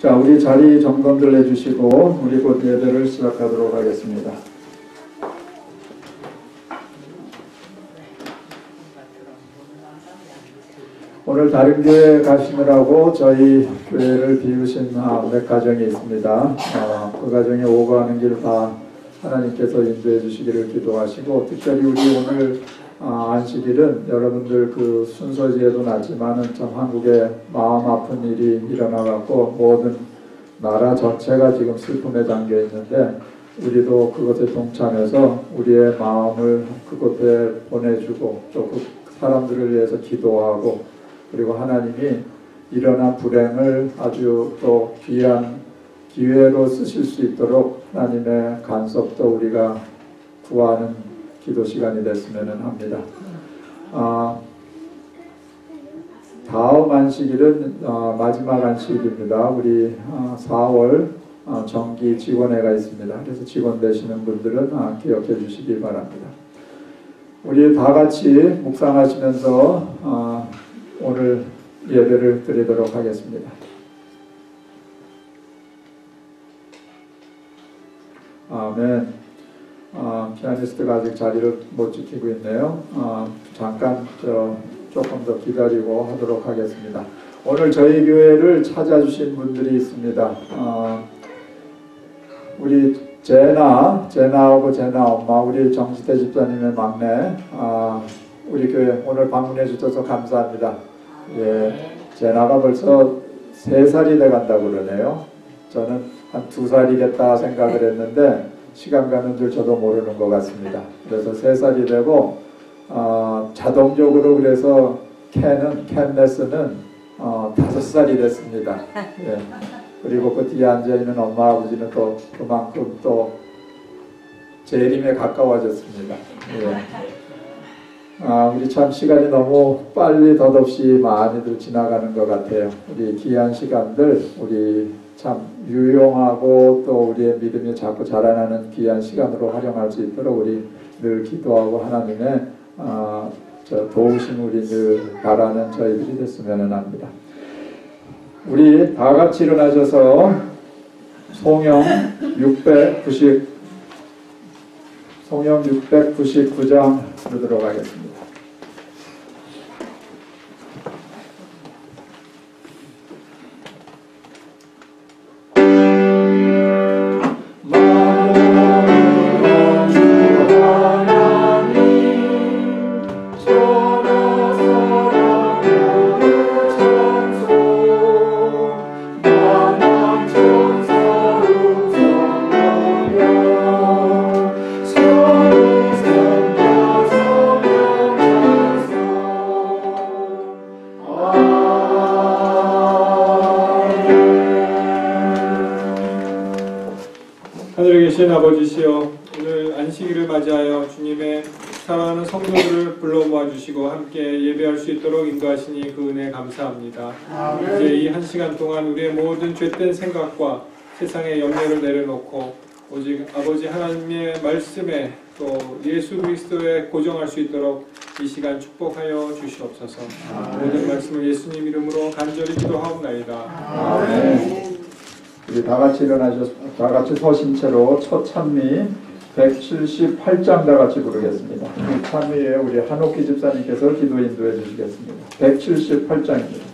자, 우리 자리 점검들 해주시고 우리 곧 예배를 시작하도록 하겠습니다. 오늘 다른 교회 가시느라고 저희 교회를 비우신 아, 몇 가정이 있습니다. 어, 그 가정에 오고 가는 길 다 하나님께서 인도해 주시기를 기도하시고 특별히 우리 오늘 아, 안식일은 여러분들 그 순서지에도 나지만은 참 한국에 마음 아픈 일이 일어나갖고 모든 나라 전체가 지금 슬픔에 잠겨 있는데 우리도 그것에 동참해서 우리의 마음을 그곳에 보내주고 또 그 사람들을 위해서 기도하고 그리고 하나님이 일어난 불행을 아주 또 귀한 기회로 쓰실 수 있도록 하나님의 간섭도 우리가 구하는 기도 시간이 됐으면 합니다. 아, 다음 안식일은 어, 마지막 안식일입니다. 우리 어, 4월 어, 정기 직원회가 있습니다. 그래서 직원 되시는 분들은 아, 기억해 주시기 바랍니다. 우리 다 같이 묵상하시면서 어, 오늘 예배를 드리도록 하겠습니다. 아멘. 어, 피아니스트가 아직 자리를 못 지키고 있네요. 어, 잠깐 저 조금 더 기다리고 하도록 하겠습니다. 오늘 저희 교회를 찾아주신 분들이 있습니다. 어, 우리 제나, 제나하고 제나 엄마, 우리 정시대 집사님의 막내, 아, 우리 교회 오늘 방문해 주셔서 감사합니다. 예, 제나가 벌써 세 살이 돼 간다고 그러네요. 저는 한 두 살이겠다 생각을 했는데 시간 가는 줄 저도 모르는 것 같습니다. 그래서 세 살이 되고 어, 자동적으로 그래서 캔은 캔네스는 어, 다섯 살이 됐습니다. 예. 그리고 그 뒤에 앉아 있는 엄마 아버지는 또 그만큼 또 재림에 가까워졌습니다. 예. 아, 우리 참 시간이 너무 빨리 덧없이 많이들 지나가는 것 같아요. 우리 귀한 시간들 우리 참 유용하고 또 우리의 믿음이 자꾸 자라나는 귀한 시간으로 활용할 수 있도록 우리 늘 기도하고 하나님의 아, 저 도우심 우리 늘 바라는 저희들이 됐으면 합니다. 우리 다 같이 일어나셔서 송영 690 송영 699장 부르도록 하겠습니다. 생각과 세상의 염려를 내려놓고 오직 아버지 하나님의 말씀에 또 예수 그리스도에 고정할 수 있도록 이 시간 축복하여 주시옵소서. 모든 말씀을 예수님 이름으로 간절히 기도하옵나이다. 아멘. 우리 다 같이 일어나셔서 다 같이 서신 채로 첫 찬미 178장 다 같이 부르겠습니다. 이 찬미에 우리 한옥기 집사님께서 기도 인도해 주시겠습니다. 178장입니다.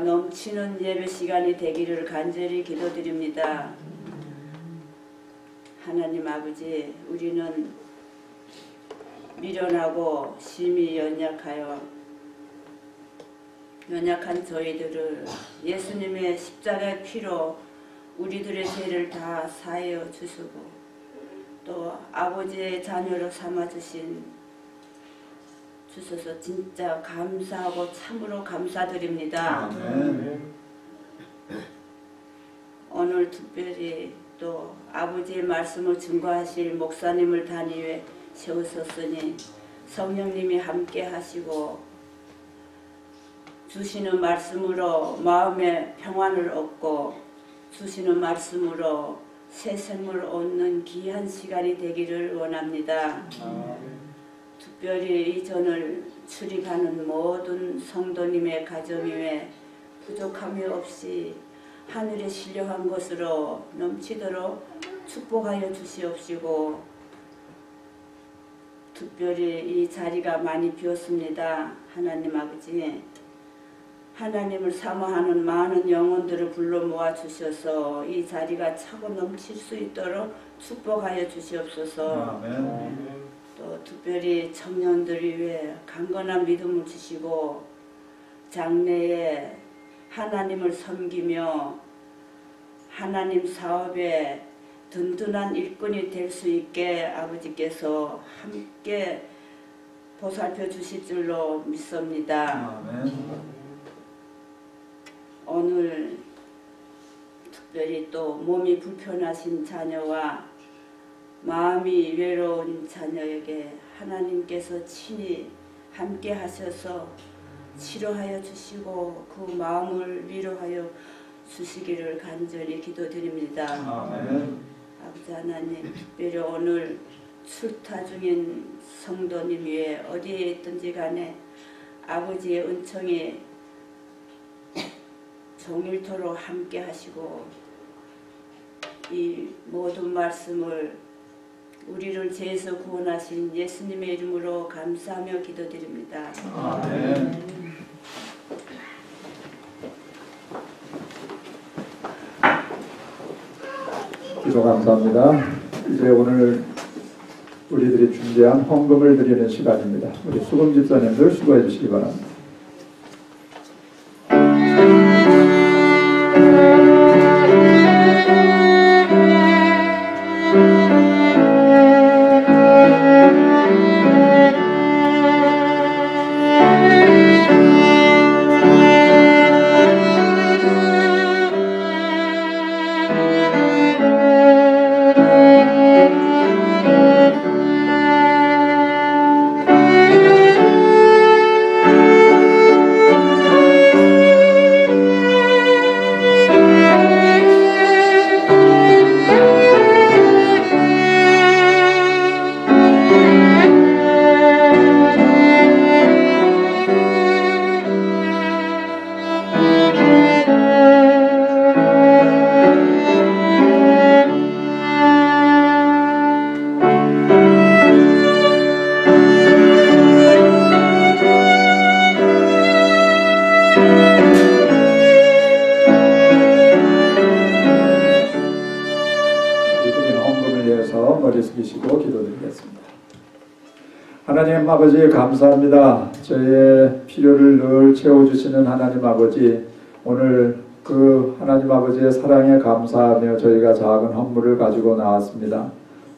넘치는 예배 시간이 되기를 간절히 기도드립니다. 하나님 아버지, 우리는 미련하고 심히 연약하여 연약한 저희들을 예수님의 십자가의 피로 우리들의 죄를 다 사하여 주시고 또 아버지의 자녀로 삼아 주신 주셔서 진짜 감사하고 참으로 감사드립니다. 아멘. 오늘 특별히 또 아버지의 말씀을 증거하실 목사님을 단위에 세우셨으니 성령님이 함께 하시고 주시는 말씀으로 마음의 평안을 얻고 주시는 말씀으로 새 생을 얻는 귀한 시간이 되기를 원합니다. 아멘. 특별히 이 전을 출입하는 모든 성도님의 가정 위에 부족함이 없이 하늘에 신령한 것으로 넘치도록 축복하여 주시옵시고 특별히 이 자리가 많이 비었습니다. 하나님 아버지 하나님을 사모하는 많은 영혼들을 불러 모아 주셔서 이 자리가 차고 넘칠 수 있도록 축복하여 주시옵소서. 아멘. 또 특별히 청년들을 위해 강건한 믿음을 주시고 장래에 하나님을 섬기며 하나님 사업에 든든한 일꾼이 될 수 있게 아버지께서 함께 보살펴 주실 줄로 믿습니다. 아멘. 오늘 특별히 또 몸이 불편하신 자녀와 마음이 외로운 자녀에게 하나님께서 친히 함께 하셔서 치료하여 주시고 그 마음을 위로하여 주시기를 간절히 기도드립니다. 아멘. 아버지 하나님 특별히 오늘 출타 중인 성도님 위에 어디에 있든지 간에 아버지의 은총이 종일토록 함께 하시고 이 모든 말씀을 우리를 죄에서 구원하신 예수님의 이름으로 감사하며 기도드립니다. 아멘. 기도 감사합니다. 이제 오늘 우리들이 준비한 헌금을 드리는 시간입니다. 우리 수금 집사님들 수고해 주시기 바랍니다. 감사합니다. 저의 필요를 늘 채워주시는 하나님 아버지 오늘 그 하나님 아버지의 사랑에 감사하며 저희가 작은 헌물을 가지고 나왔습니다.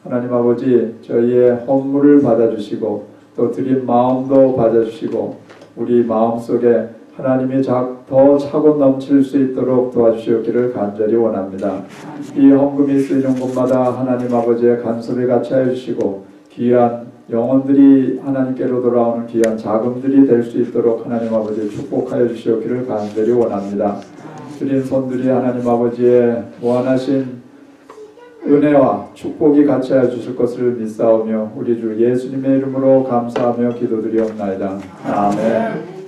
하나님 아버지 저희의 헌물을 받아주시고 또 드린 마음도 받아주시고 우리 마음속에 하나님이 자- 더 차고 넘칠 수 있도록 도와주시기를 간절히 원합니다. 이 헌금이 쓰이는 곳마다 하나님 아버지의 간섭에 같이 해주시고 귀한 영혼들이 하나님께로 돌아오는 귀한 자금들이 될 수 있도록 하나님 아버지 축복하여 주시기를 간절히 원합니다. 드린 손들이 하나님 아버지의 무한하신 은혜와 축복이 같이 하여 주실 것을 믿사오며 우리 주 예수님의 이름으로 감사하며 기도드리옵나이다. 아멘.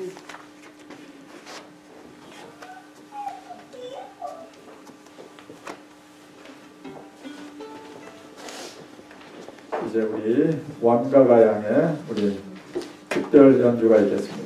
이제 우리 원가가양의 우리 특별 연주가 있겠습니다.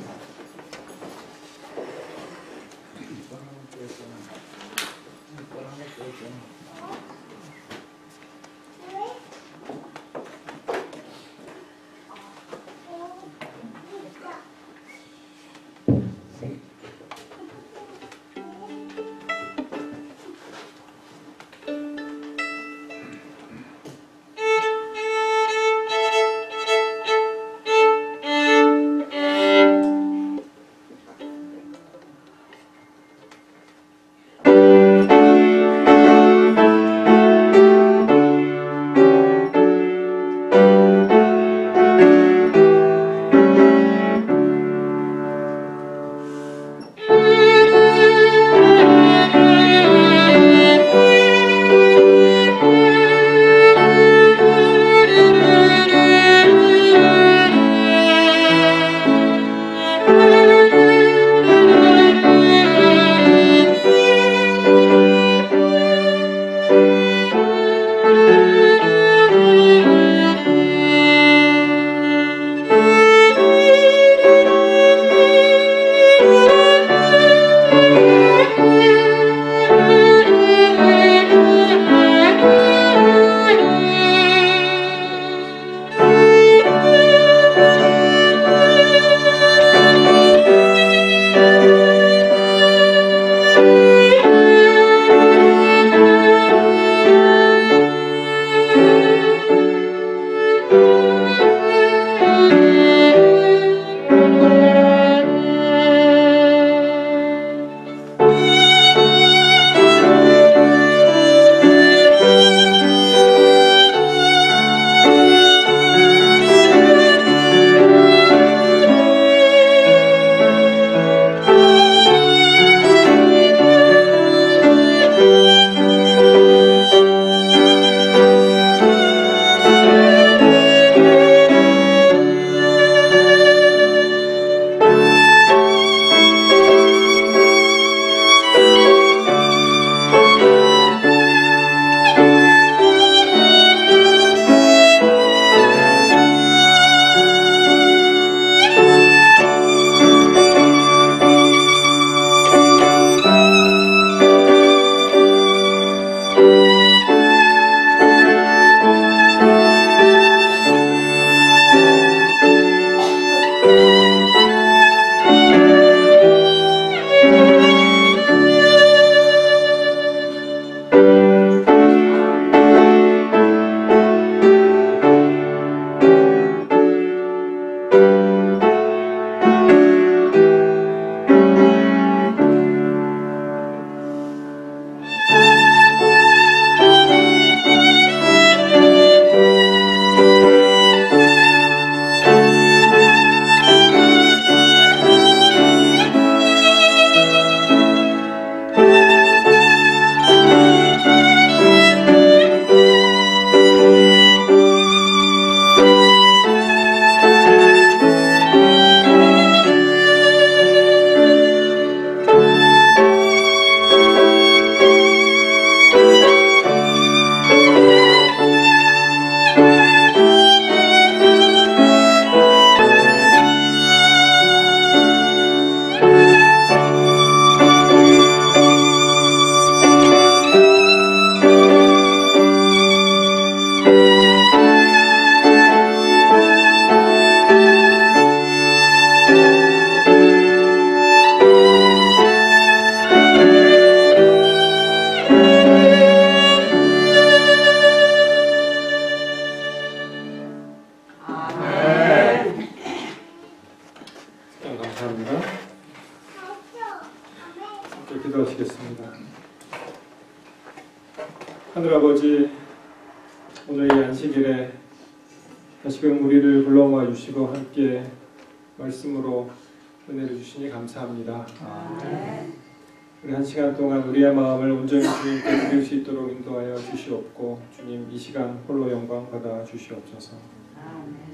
시간 동안 우리의 마음을 온전히 주님께 드릴 수 있도록 인도하여 주시옵고 주님 이 시간 홀로 영광 받아 주시옵소서.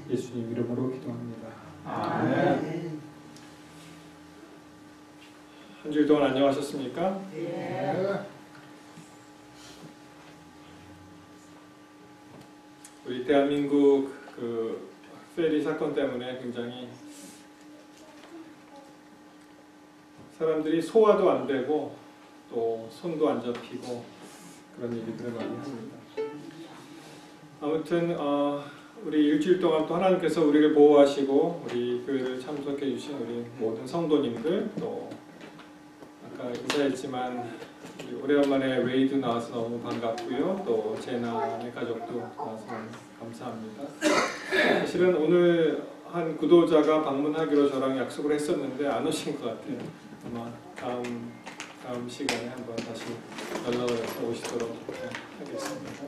예수님 이름으로 기도합니다. 아멘. 한 주일 동안 안녕하셨습니까? 우리 대한민국 그 페리 사건 때문에 굉장히 사람들이 소화도 안 되고 또 손도 안 잡히고 그런 얘기들을 많이 합니다. 아무튼 어, 우리 일주일 동안 또 하나님께서 우리를 보호하시고 우리 교회를 참석해 주신 우리 모든 성도님들 또 아까 인사했지만 오래간만에 웨이드 나와서 너무 반갑고요. 또 제나의 가족도 나와서 감사합니다. 사실은 오늘 한 구도자가 방문하기로 저랑 약속을 했었는데 안 오신 것 같아요. 아마 다음 다음 시간에 한번 다시 연락을 해서 오시도록 네, 하겠습니다.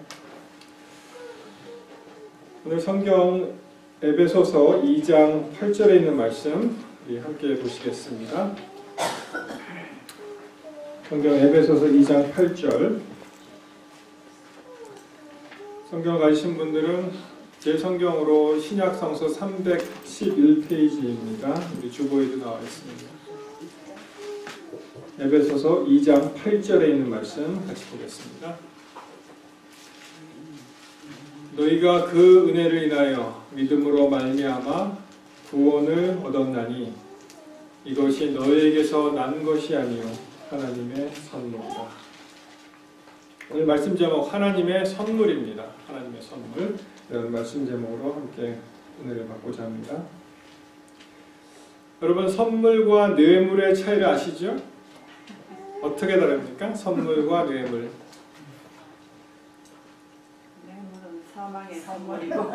오늘 성경 에베소서 2장 8절에 있는 말씀 우리 함께 보시겠습니다. 성경 에베소서 2장 8절 성경 가지신 분들은 제 성경으로 신약 성서 311페이지입니다. 우리 주보에도 나와 있습니다. 에베소서 2장 8절에 있는 말씀 같이 보겠습니다. 너희가 그 은혜를 인하여 믿음으로 말미암아 구원을 얻었나니 이것이 너희에게서 난 것이 아니요 하나님의 선물이다. 오늘 말씀 제목 하나님의 선물입니다. 하나님의 선물 이런 말씀 제목으로 함께 은혜를 받고자 합니다. 여러분 선물과 뇌물의 차이를 아시죠? 어떻게 다릅니까? 선물과 뇌물. 뇌물은 사망의 선물이고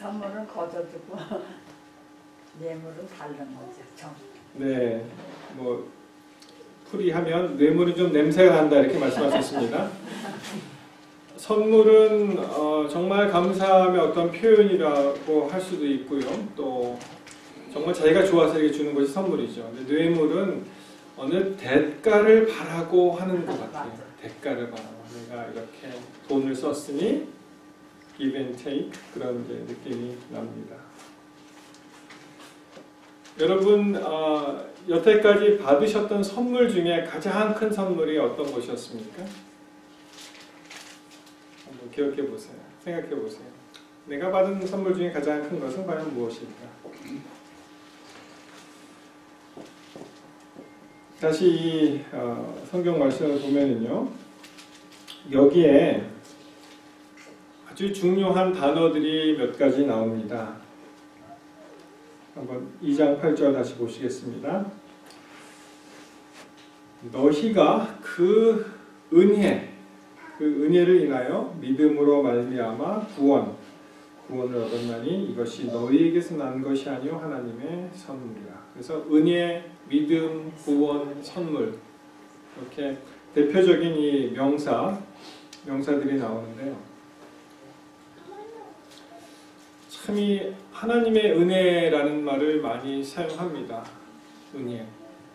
선물은 거저주고 뇌물은 다른 거죠. 정. 네, 뭐 풀이하면 뇌물이 좀 냄새가 난다 이렇게 말씀하셨습니다. 선물은 어, 정말 감사함의 어떤 표현이라고 할 수도 있고요. 또 정말 자기가 좋아서 이렇게 주는 것이 선물이죠. 뇌물은 어느 대가를 바라고 하는 것 같아요. 대가를 바라고 내가 이렇게 돈을 썼으니 give and take 그런 느낌이 납니다. 여러분 어, 여태까지 받으셨던 선물 중에 가장 큰 선물이 어떤 것이었습니까? 한번 기억해 보세요. 생각해 보세요. 내가 받은 선물 중에 가장 큰 것은 과연 무엇일까? 다시 이 어, 성경 말씀을 보면은요 여기에 아주 중요한 단어들이 몇 가지 나옵니다. 한번 2장 8절 다시 보시겠습니다. 너희가 그 은혜, 그 은혜를 인하여 믿음으로 말미암아 구원, 구원을 얻었나니 이것이 너희에게서 난 것이 아니요 하나님의 선물이라. 그래서 은혜, 믿음, 구원, 선물 이렇게 대표적인 이 명사, 명사들이 나오는데요. 참 이 하나님의 은혜라는 말을 많이 사용합니다. 은혜.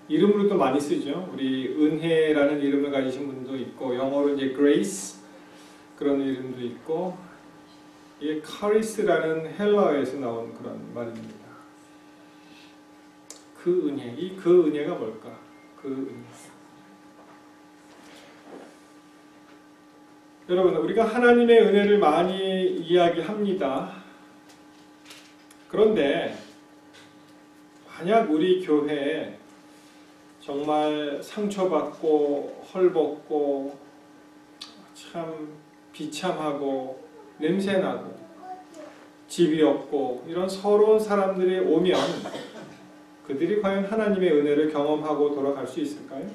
이름으로도 많이 쓰죠. 우리 은혜라는 이름을 가지신 분도 있고 영어로 이제 grace 그런 이름도 있고 이게 카리스라는 헬라어에서 나온 그런 말입니다. 그 은혜, 이 그 은혜가 뭘까? 그 은혜. 여러분, 우리가 하나님의 은혜를 많이 이야기합니다. 그런데 만약 우리 교회에 정말 상처받고 헐벗고 참 비참하고 냄새나고 집이 없고 이런 서러운 사람들이 오면 그들이 과연 하나님의 은혜를 경험하고 돌아갈 수 있을까요?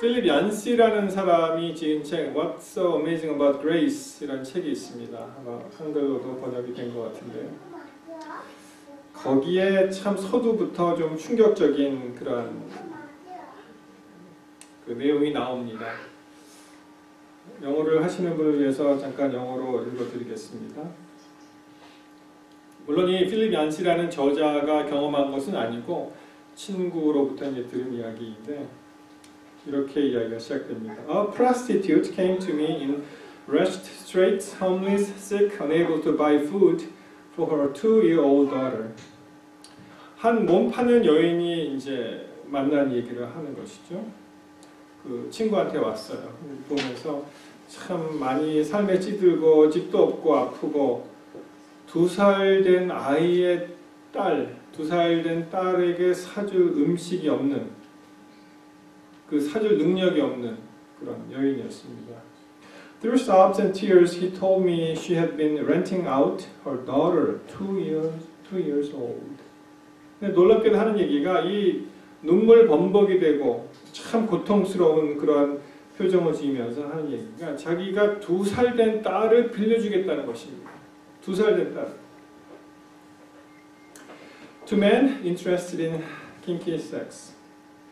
필립 얀시라는 사람이 지은 책 What's so amazing about grace 이라는 책이 있습니다. 아마 한글로도 번역이 된 것 같은데요. 거기에 참 서두부터 좀 충격적인 그런 그 내용이 나옵니다. 영어를 하시는 분을 위해서 잠깐 영어로 읽어드리겠습니다. 물론 이 필립 얀시라는 저자가 경험한 것은 아니고 친구로부터 이제 들은 이야기인데 이렇게 이야기가 시작됩니다. A prostitute came to me in wretched straits, homeless, sick, unable to buy food for her two-year-old daughter. 한 몸 파는 여인이 이제 만난 얘기를 하는 것이죠. 그 친구한테 왔어요. 보면서 참 많이 삶에 찌들고 집도 없고 아프고 두 살 된 아이의 딸, 두 살 된 딸에게 사줄 음식이 없는 그 사줄 능력이 없는 그런 여인이었습니다. Through sobs and tears, he told me she had been renting out her daughter, two years, two years old. 놀랍게도 하는 얘기가 이 눈물 범벅이 되고 참 고통스러운 그런 표정을 지으면서 하는 얘기가 자기가 두 살 된 딸을 빌려주겠다는 것입니다. 두 살 된 딸. To men interested in kinky sex.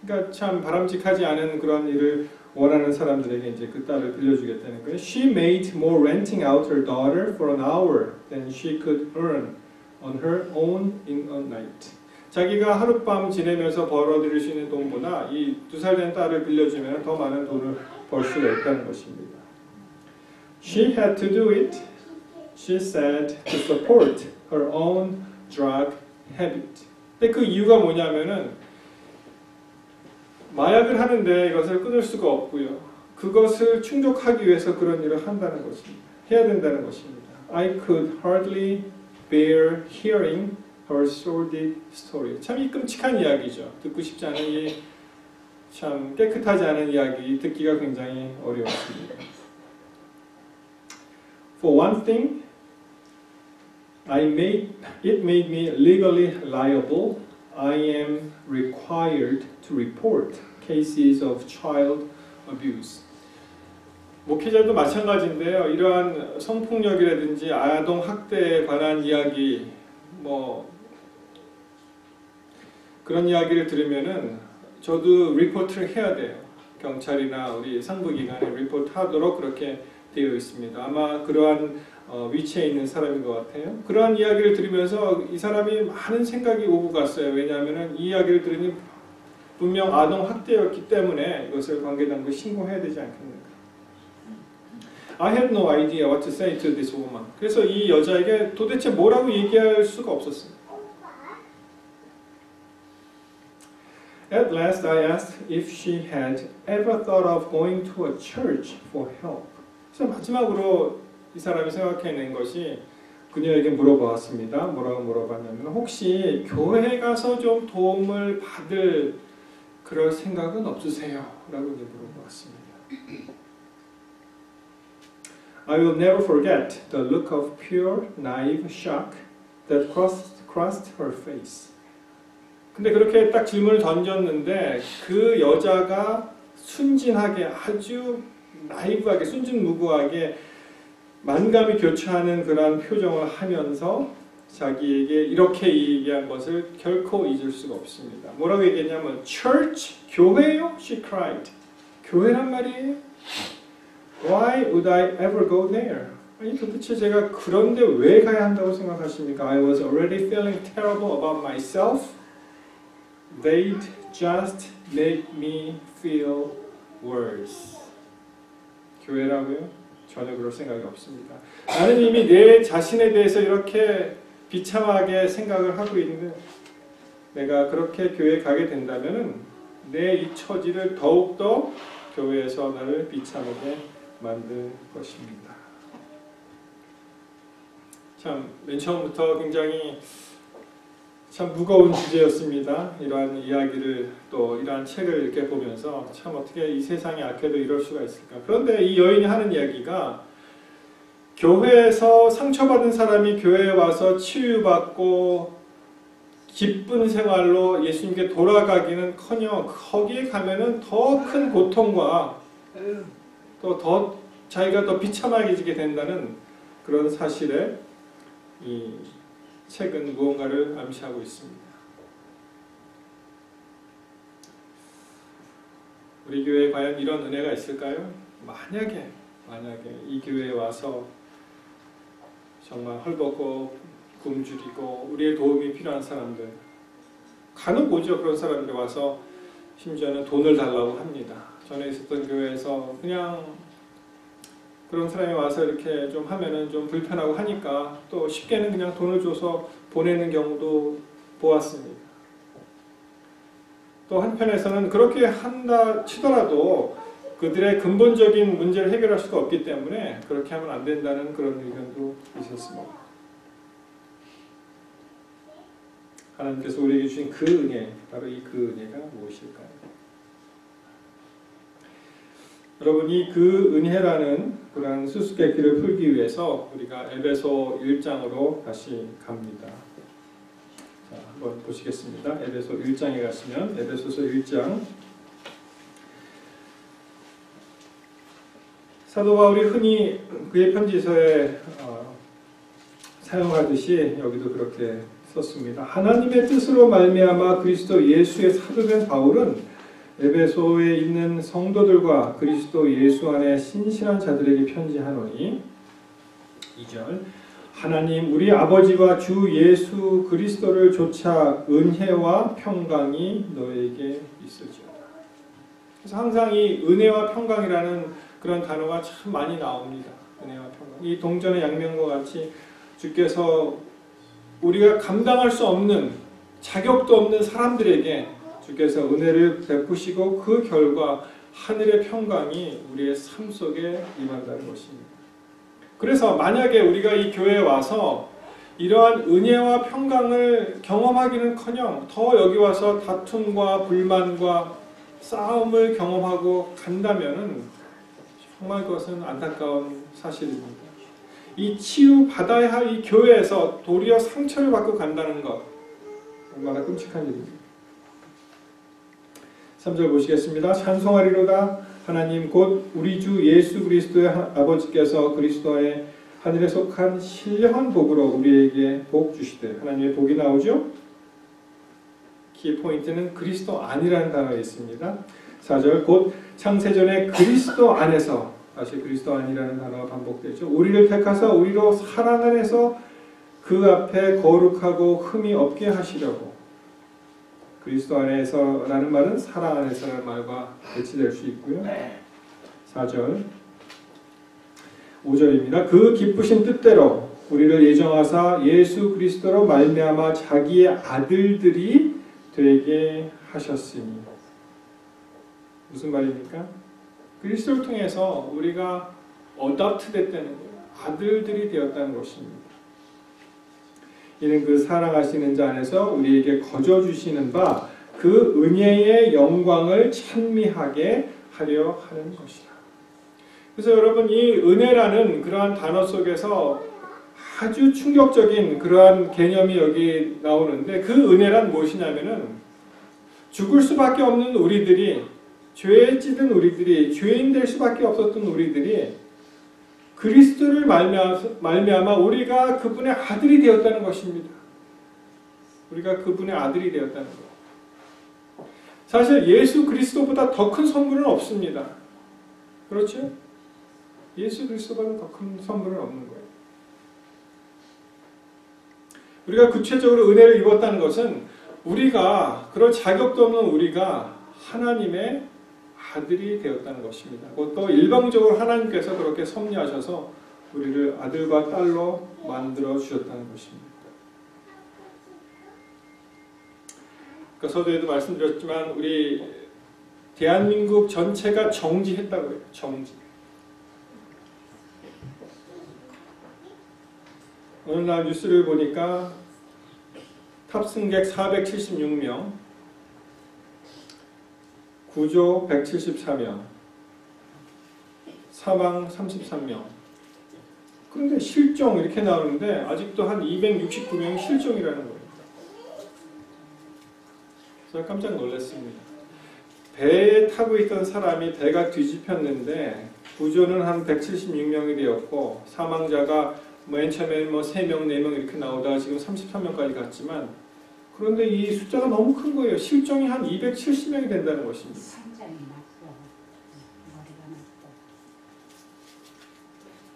그러니까 참 바람직하지 않은 그런 일을 원하는 사람들에게 이제 그 딸을 빌려주겠다는 거예요. She made more renting out her daughter for an hour than she could earn on her own in a night. 자기가 하룻밤 지내면서 벌어들일 수 있는 돈보다 이 두 살 된 딸을 빌려주면 더 많은 돈을 벌 수가 있다는 것입니다. She had to do it, she said, to support her own drug habit. 근데 그 이유가 뭐냐면은 마약을 하는데 이것을 끊을 수가 없고요. 그것을 충족하기 위해서 그런 일을 한다는 것입니다. 해야 된다는 것입니다. I could hardly bear hearing her sordid story. 참이 끔찍한 이야기죠. 듣고 싶지 않은 이 참 깨끗하지 않은 이야기 듣기가 굉장히 어려웠습니다. For one thing, I made it made me legally liable. I am required to report cases of child abuse. 목회자도 마찬가지인데요. 이러한 성폭력이라든지 아동 학대에 관한 이야기, 뭐 그런 이야기를 들으면은 저도 리포트를 해야 돼요. 경찰이나 우리 상부기관에 리포트 하도록 그렇게 되어 있습니다. 아마 그러한 어, 위치에 있는 사람인 것 같아요. 그러한 이야기를 들으면서 이 사람이 많은 생각이 오고 갔어요. 왜냐하면 이 이야기를 들으니 분명 아동 학대였기 때문에 이것을 관계당국에 신고해야 되지 않겠는가. I had no idea what to say to this woman. 그래서 이 여자에게 도대체 뭐라고 얘기할 수가 없었어요. At last I asked if she had ever thought of going to a church for help. 그래서 마지막으로 이 사람이 생각해낸 것이 그녀에게 물어보았습니다. 뭐라고 물어봤냐면 혹시 교회 가서 좀 도움을 받을 그럴 생각은 없으세요? 라고 이제 물어보았습니다. I will never forget the look of pure, naive shock that crossed, crossed her face. 근데 그렇게 딱 질문을 던졌는데 그 여자가 순진하게 아주 나이브하게 순진무구하게 만감이 교차하는 그런 표정을 하면서 자기에게 이렇게 얘기한 것을 결코 잊을 수가 없습니다. 뭐라고 얘기했냐면 church 교회요? She cried. 교회란 말이에요? Why would I ever go there? 아니 도대체 제가 그런데 왜 가야 한다고 생각하십니까? I was already feeling terrible about myself. They'd just make me feel worse. 교회라고요? 전혀 그럴 생각이 없습니다. 나는 이미 내 자신에 대해서 이렇게 비참하게 생각을 하고 있는데 내가 그렇게 교회에 가게 된다면 내 이 처지를 더욱더 교회에서 나를 비참하게 만들 것입니다. 참 맨 처음부터 굉장히 참 무거운 주제였습니다. 이러한 이야기를 또 이러한 책을 이렇게 보면서 참 어떻게 이 세상이 악해도 이럴 수가 있을까. 그런데 이 여인이 하는 이야기가 교회에서 상처받은 사람이 교회에 와서 치유받고 기쁜 생활로 예수님께 돌아가기는 커녕 거기에 가면은 더 큰 고통과 또 더 자기가 더 비참하게 지게 된다는 그런 사실에 이 책은 무언가를 암시하고 있습니다. 우리 교회에 과연 이런 은혜가 있을까요? 만약에 만약에 이 교회에 와서 정말 헐벗고 굶주리고 우리의 도움이 필요한 사람들 간혹 오죠 그런 사람들이 와서 심지어는 돈을 달라고 합니다. 전에 있었던 교회에서 그냥 그런 사람이 와서 이렇게 좀 하면은 좀 불편하고 하니까 또 쉽게는 그냥 돈을 줘서 보내는 경우도 보았습니다. 또 한편에서는 그렇게 한다 치더라도 그들의 근본적인 문제를 해결할 수가 없기 때문에 그렇게 하면 안 된다는 그런 의견도 있었습니다. 하나님께서 우리에게 주신 그 은혜, 바로 이 그 은혜가 무엇일까요? 여러분이 그 은혜라는 그런 수수께끼를 풀기 위해서 우리가 에베소 1장으로 다시 갑니다. 자, 한번 보시겠습니다. 에베소 1장에 가시면 에베소서 1장 사도 바울이 흔히 그의 편지서에 어, 사용하듯이 여기도 그렇게 썼습니다. 하나님의 뜻으로 말미암아 그리스도 예수의 사도된 바울은 에베소에 있는 성도들과 그리스도 예수 안에 신실한 자들에게 편지하노니 2절 하나님 우리 아버지와 주 예수 그리스도를 조차 은혜와 평강이 너에게 있을지어다. 그래서 항상 이 은혜와 평강이라는 그런 단어가 참 많이 나옵니다. 은혜와 평강. 이 동전의 양면과 같이 주께서 우리가 감당할 수 없는 자격도 없는 사람들에게 주께서 은혜를 베푸시고 그 결과 하늘의 평강이 우리의 삶 속에 임한다는 것입니다. 그래서 만약에 우리가 이 교회에 와서 이러한 은혜와 평강을 경험하기는커녕 더 여기 와서 다툼과 불만과 싸움을 경험하고 간다면은 정말 그것은 안타까운 사실입니다. 이 치유 받아야 할 이 교회에서 도리어 상처를 받고 간다는 것 얼마나 끔찍한 일입니다. 3절 보시겠습니다. 찬송하리로다 하나님 곧 우리 주 예수 그리스도의 아버지께서 그리스도의 하늘에 속한 신령한 복으로 우리에게 복 주시되 하나님의 복이 나오죠. 키 포인트는 그리스도 안이라는 단어가 있습니다. 4절 곧 창세전에 그리스도 안에서 다시 그리스도 안이라는 단어가 반복되죠. 우리를 택하사 우리로 사랑 안에서 그 앞에 거룩하고 흠이 없게 하시려고 그리스도 안에서라는 말은 사랑 안에서라는 말과 대치될 수 있고요. 4절 5절입니다. 그 기쁘신 뜻대로 우리를 예정하사 예수 그리스도로 말미암아 자기의 아들들이 되게 하셨으니 무슨 말입니까? 그리스도를 통해서 우리가 어답트 됐다는 거예요. 아들들이 되었다는 것입니다. 이는 그 사랑하시는 자 안에서 우리에게 거저 주시는 바 그 은혜의 영광을 찬미하게 하려 하는 것이다. 그래서 여러분 이 은혜라는 그러한 단어 속에서 아주 충격적인 그러한 개념이 여기 나오는데 그 은혜란 무엇이냐면은 죽을 수밖에 없는 우리들이 죄에 찌든 우리들이 죄인 될 수밖에 없었던 우리들이 그리스도를 말미암아 우리가 그분의 아들이 되었다는 것입니다. 우리가 그분의 아들이 되었다는 것. 사실 예수 그리스도보다 더 큰 선물은 없습니다. 그렇죠? 예수 그리스도보다 더 큰 선물은 없는 거예요. 우리가 구체적으로 은혜를 입었다는 것은 우리가 그런 자격도 없는 우리가 하나님의 아들이 되었다는 것입니다. 또 일방적으로 하나님께서 그렇게 섭리하셔서 우리를 아들과 딸로 만들어 주셨다는 것입니다. 그 서두에도 말씀드렸지만 우리 대한민국 전체가 정지했다고 해요. 정지. 어느 날 뉴스를 보니까 탑승객 476명, 구조 174명, 사망 33명. 그런데 실종 이렇게 나오는데 아직도 한 269명이 실종이라는 거예요. 제가 깜짝 놀랐습니다. 배에 타고 있던 사람이 배가 뒤집혔는데 구조는 한 176명이 되었고 사망자가 맨 처음에 뭐 3명, 4명 이렇게 나오다가 지금 33명까지 갔지만 그런데 이 숫자가 너무 큰 거예요. 실종이 한 270명이 된다는 것입니다.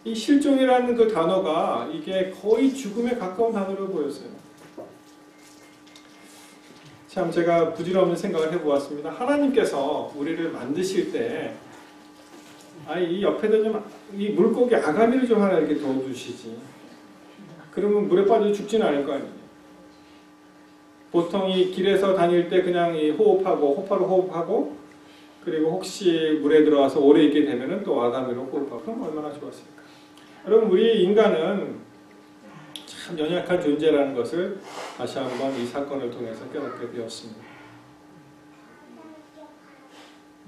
이 실종이라는 그 단어가 이게 거의 죽음에 가까운 단어로 보였어요. 참 제가 부질없는 생각을 해보았습니다. 하나님께서 우리를 만드실 때 아니 이 옆에다 좀이 물고기 아가미를 좀 하나 이렇게 넣어두시지. 그러면 물에 빠져 죽지는 않을 거 아니에요. 보통 이 길에서 다닐 때 그냥 이 호흡하고 호파로 호흡하고 그리고 혹시 물에 들어와서 오래 있게 되면은 또 아가미로 호흡하고 그럼 얼마나 좋았을까. 여러분 우리 인간은 참 연약한 존재라는 것을 다시 한번 이 사건을 통해서 깨닫게 되었습니다.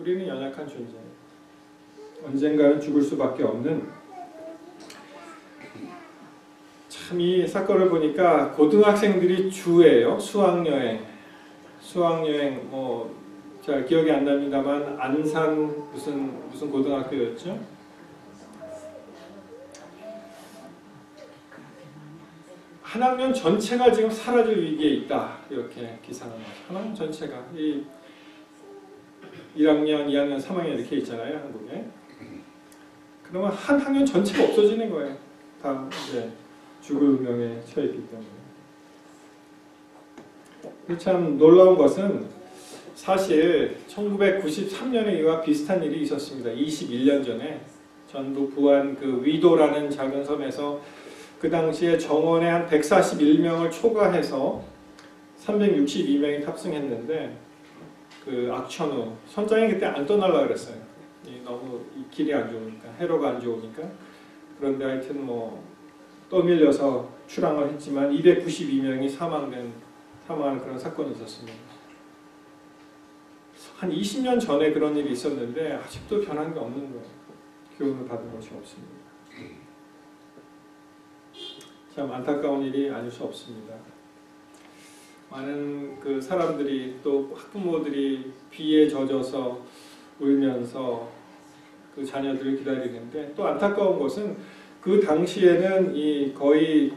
우리는 연약한 존재예요. 언젠가는 죽을 수밖에 없는 참 이 사건을 보니까 고등학생들이 주예요. 수학여행. 수학여행 뭐 잘 기억이 안 납니다만 안산 무슨 무슨 고등학교였죠? 한 학년 전체가 지금 사라질 위기에 있다 이렇게 기사는. 한 학년 전체가 이 1학년, 2학년, 3학년 이렇게 있잖아요 한국에. 그러면 한 학년 전체가 없어지는 거예요. 다 이제 죽을 운명에 처했기 때문에. 참 놀라운 것은 사실 1993년에 이와 비슷한 일이 있었습니다. 21년 전에 전북 부안 그 위도라는 작은 섬에서 그 당시에 정원에 한 141명을 초과해서 362명이 탑승했는데 그 악천후 선장이 그때 안 떠날라 그랬어요. 이 너무 이 길이 안 좋으니까 해로가 안 좋으니까 그런데 하여튼 뭐 떠밀려서 출항을 했지만 292명이 사망된 사망하는 그런 사건이 있었습니다. 한 20년 전에 그런 일이 있었는데 아직도 변한 게 없는 거예요. 교훈을 받은 것이 없습니다. 참 안타까운 일이 아닐 수 없습니다. 많은 그 사람들이 또 학부모들이 비에 젖어서 울면서 그 자녀들을 기다리는데 또 안타까운 것은 그 당시에는 이 거의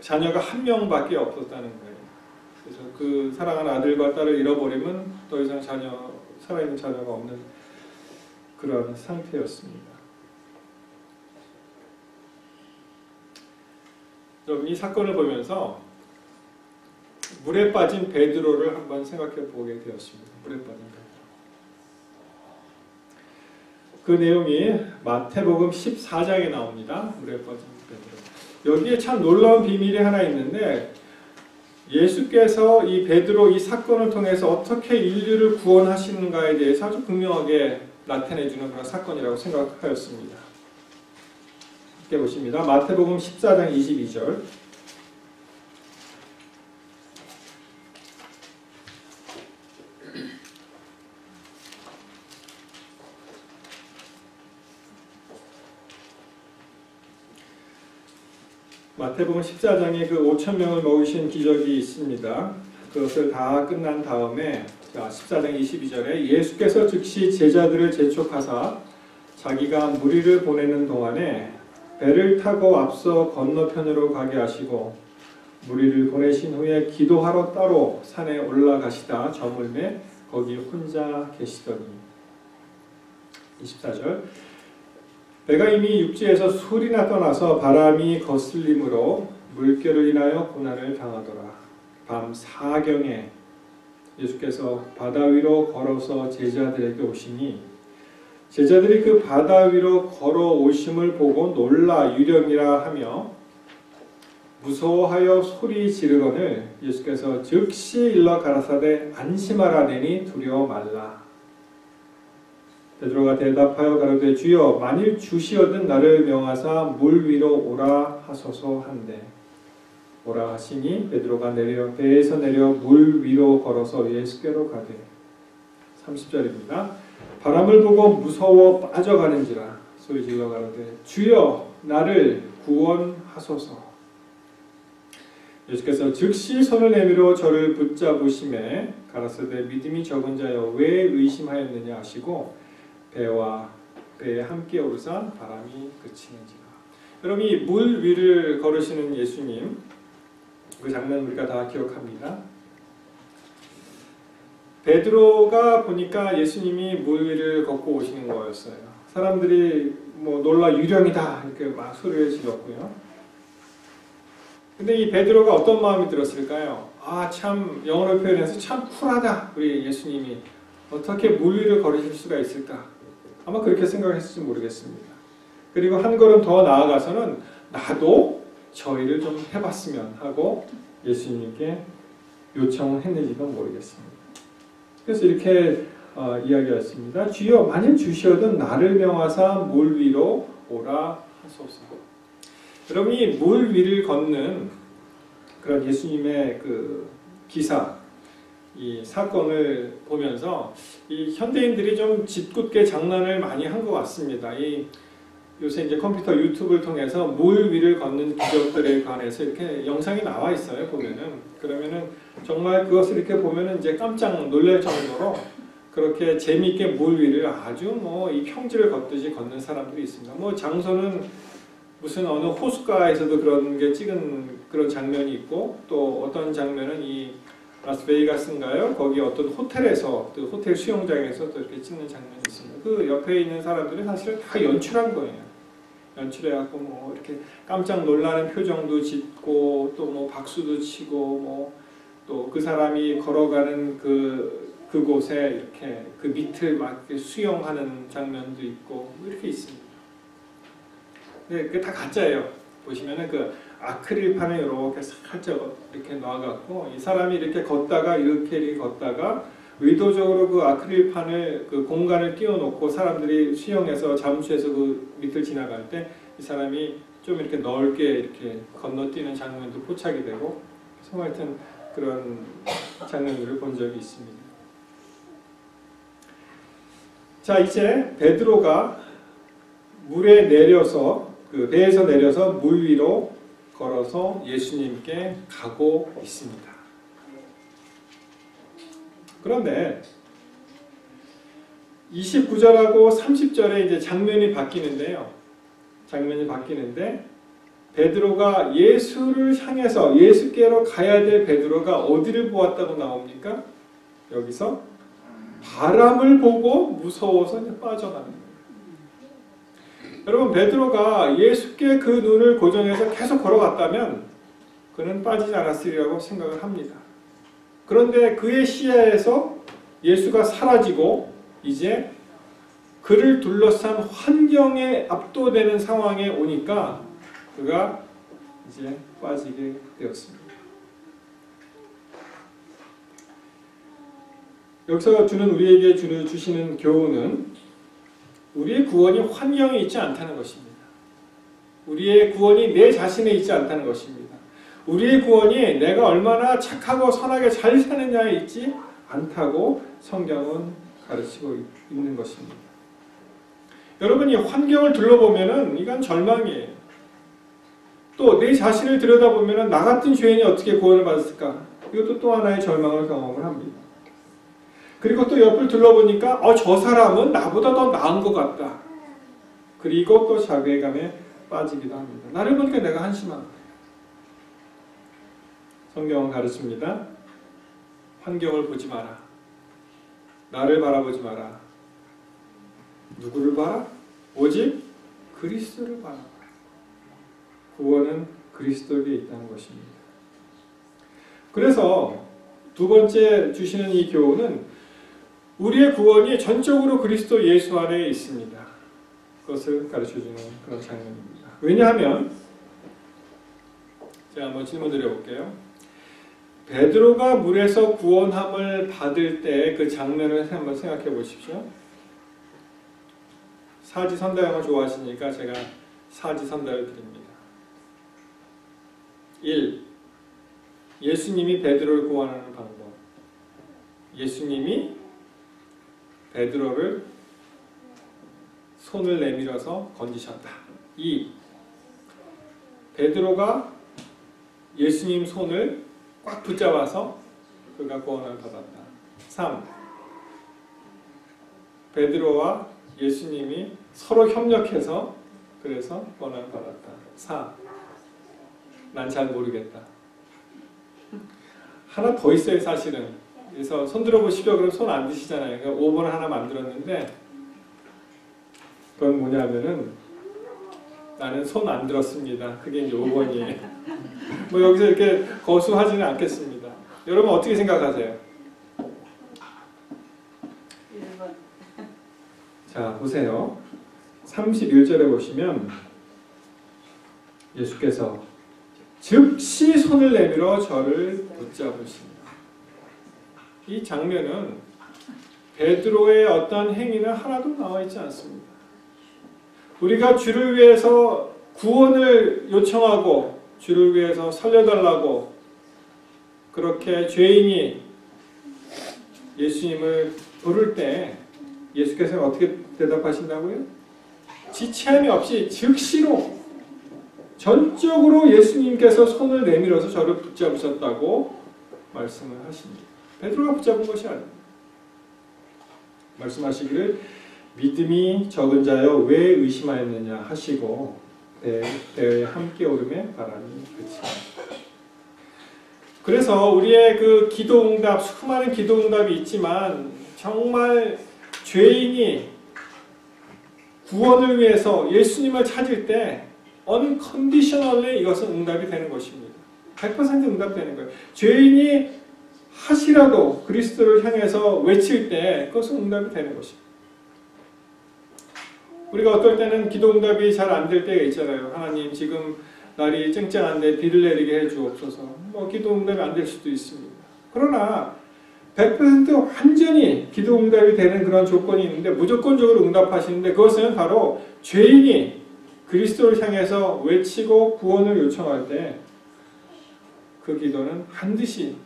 자녀가 한 명밖에 없었다는 거예요. 그래서 그 사랑하는 아들과 딸을 잃어버리면 더 이상 자녀 살아있는 자녀가 없는 그런 상태였습니다. 여러분 이 사건을 보면서 물에 빠진 베드로를 한번 생각해 보게 되었습니다. 물에 빠진 베드로. 그 내용이 마태복음 14장에 나옵니다. 여기에 참 놀라운 비밀이 하나 있는데 예수께서 이 베드로 이 사건을 통해서 어떻게 인류를 구원하시는가에 대해서 아주 분명하게 나타내 주는 그런 사건이라고 생각하였습니다. 함께 보십니다. 마태복음 14장 22절. 마태복음 14장에 그 5천 명을 먹이신 기적이 있습니다. 그것을 다 끝난 다음에 자, 14장 22절에 예수께서 즉시 제자들을 재촉하사 자기가 무리를 보내는 동안에 배를 타고 앞서 건너편으로 가게 하시고 무리를 보내신 후에 기도하러 따로 산에 올라가시다 저물매 거기 혼자 계시더니 24절 배가 이미 육지에서 소리나 떠나서 바람이 거슬림으로 물결을 인하여 고난을 당하더라. 밤 사경에 예수께서 바다 위로 걸어서 제자들에게 오시니 제자들이 그 바다 위로 걸어 오심을 보고 놀라 유령이라 하며 무서워하여 소리 지르거늘 예수께서 즉시 일러 가라사대 안심하라 내니 두려워 말라. 베드로가 대답하여 가로되 주여 만일 주시어든 나를 명하사 물 위로 오라 하소서 한대. 오라 하시니 베드로가 내려 배에서 내려 물 위로 걸어서 예수께로 가되. 30절입니다. 바람을 보고 무서워 빠져가는지라 소리 질러 가로되 주여 나를 구원하소서. 예수께서 즉시 손을 내밀어 저를 붙잡으심에 가라사대 믿음이 적은 자여 왜 의심하였느냐 하시고 배와 배에 함께 오르사 바람이 그치는지라 여러분 이 물 위를 걸으시는 예수님 그 장면 우리가 다 기억합니다. 베드로가 보니까 예수님이 물 위를 걷고 오시는 거였어요. 사람들이 뭐 놀라 유령이다 이렇게 막 소리를 질렀고요. 근데 이 베드로가 어떤 마음이 들었을까요? 아 참 영어로 표현해서 참 쿨하다 우리 예수님이 어떻게 물 위를 걸으실 수가 있을까? 아마 그렇게 생각했을지 모르겠습니다. 그리고 한 걸음 더 나아가서는 나도 저희를 좀 해봤으면 하고 예수님께 요청을 했는지도 모르겠습니다. 그래서 이렇게 어, 이야기했습니다. 주여 만일 주시어든 나를 명하사 물 위로 오라 하소서. 여러분이 물 위를 걷는 그런 예수님의 그 기사 이 사건을 보면서 이 현대인들이 좀 짓궂게 장난을 많이 한 것 같습니다. 이 요새 이제 컴퓨터 유튜브를 통해서 물 위를 걷는 기적들에 관해서 이렇게 영상이 나와 있어요. 보면은 그러면은 정말 그것을 이렇게 보면은 이제 깜짝 놀랄 정도로 그렇게 재미있게 물 위를 아주 뭐 이 평지를 걷듯이 걷는 사람들이 있습니다. 뭐 장소는 무슨 어느 호숫가에서도 그런 게 찍은 그런 장면이 있고 또 어떤 장면은 이 라스베이가스인가요? 거기 어떤 호텔에서 또 호텔 수영장에서 또 이렇게 찍는 장면이 있습니다. 그 옆에 있는 사람들이 사실 다 연출한 거예요. 연출해갖고 뭐 이렇게 깜짝 놀라는 표정도 짓고 또 뭐 박수도 치고 뭐 또 그 사람이 걸어가는 그 그곳에 이렇게 그 밑을 막 수영하는 장면도 있고 뭐 이렇게 있습니다. 네, 그게 다 가짜예요. 보시면은 그 아크릴판에 이렇게 살짝 이렇게 놔갖고 이 사람이 이렇게 걷다가 이렇게 이렇게 걷다가 의도적으로 그 아크릴판을 그 공간을 띄워놓고 사람들이 수영해서 잠수해서 그 밑을 지나갈 때 이 사람이 좀 이렇게 넓게 이렇게 건너뛰는 장면도 포착이 되고 그래서 하여튼 그런 장면들을 본 적이 있습니다. 자 이제 베드로가 물에 내려서 그 배에서 내려서 물 위로 걸어서 예수님께 가고 있습니다. 그런데 29절하고 30절에 이제 장면이 바뀌는데요. 장면이 바뀌는데 베드로가 예수를 향해서 예수께로 가야 될 베드로가 어디를 보았다고 나옵니까? 여기서 바람을 보고 무서워서 빠져나는 거예요. 여러분 베드로가 예수께 그 눈을 고정해서 계속 걸어갔다면 그는 빠지지 않았으리라고 생각을 합니다. 그런데 그의 시야에서 예수가 사라지고 이제 그를 둘러싼 환경에 압도되는 상황에 오니까 그가 이제 빠지게 되었습니다. 여기서 주는 우리에게 주는 주시는 교훈은 우리의 구원이 환경에 있지 않다는 것입니다. 우리의 구원이 내 자신에 있지 않다는 것입니다. 우리의 구원이 내가 얼마나 착하고 선하게 잘 사느냐에 있지 않다고 성경은 가르치고 있는 것입니다. 여러분이 환경을 둘러보면은 이건 절망이에요. 또 내 자신을 들여다보면은 나 같은 죄인이 어떻게 구원을 받았을까? 이것도 또 하나의 절망을 경험을 합니다. 그리고 또 옆을 둘러보니까 어, 저 사람은 나보다 더 나은 것 같다. 그리고 또 자괴감에 빠지기도 합니다. 나를 보니까 내가 한심한. 성경은 가르칩니다. 환경을 보지 마라. 나를 바라보지 마라. 누구를 봐라? 오직 그리스도를 바라봐라. 구원은 그리스도에게 있다는 것입니다. 그래서 두 번째 주시는 이 교훈은 우리의 구원이 전적으로 그리스도 예수 안에 있습니다. 그것을 가르쳐주는 그런 장면입니다. 왜냐하면 제가 한번 질문 드려볼게요. 베드로가 물에서 구원함을 받을 때 그 장면을 한번 생각해 보십시오. 사지선다 영화 좋아하시니까 제가 사지선다를 드립니다. 1. 예수님이 베드로를 구원하는 방법. 예수님이 베드로를 손을 내밀어서 건지셨다. 2. 베드로가 예수님 손을 꽉 붙잡아서 그가 구원을 받았다. 3. 베드로와 예수님이 서로 협력해서 그래서 권한 받았다. 4. 난 잘 모르겠다. 하나 더 있어요, 사실은. 그래서 손 들어보시죠. 그럼 손 안 드시잖아요. 그러니까 5번 하나 만들었는데 그건 뭐냐면은 나는 손 안 들었습니다. 그게 이제 5번이에요. 뭐 여기서 이렇게 거수하지는 않겠습니다. 여러분 어떻게 생각하세요? 1번. 자, 보세요. 31절에 보시면 예수께서 즉시 손을 내밀어 저를 붙잡으십니다. 이 장면은 베드로의 어떤 행위는 하나도 나와 있지 않습니다. 우리가 주를 위해서 구원을 요청하고 주를 위해서 살려달라고 그렇게 죄인이 예수님을 부를 때 예수께서는 어떻게 대답하신다고요? 지체함이 없이 즉시로 전적으로 예수님께서 손을 내밀어서 저를 붙잡으셨다고 말씀을 하십니다. 베드로가 붙잡은 것이 아닙니다. 말씀하시기를 믿음이 적은 자여 왜 의심하였느냐 하시고 배, 배에 함께 오름에 바람이 그치니다. 그래서 우리의 그 기도응답 수많은 기도응답이 있지만 정말 죄인이 구원을 위해서 예수님을 찾을 때 unconditionally 이것은 응답이 되는 것입니다. 100% 응답되는 거예요. 죄인이 하시라고 그리스도를 향해서 외칠 때 그것은 응답이 되는 것입니다. 우리가 어떨 때는 기도 응답이 잘 안 될 때가 있잖아요. 하나님 지금 날이 쨍쨍한데 비를 내리게 해 주옵소서. 뭐 기도 응답이 안 될 수도 있습니다. 그러나 100% 완전히 기도 응답이 되는 그런 조건이 있는데 무조건적으로 응답하시는데 그것은 바로 죄인이 그리스도를 향해서 외치고 구원을 요청할 때 그 기도는 반드시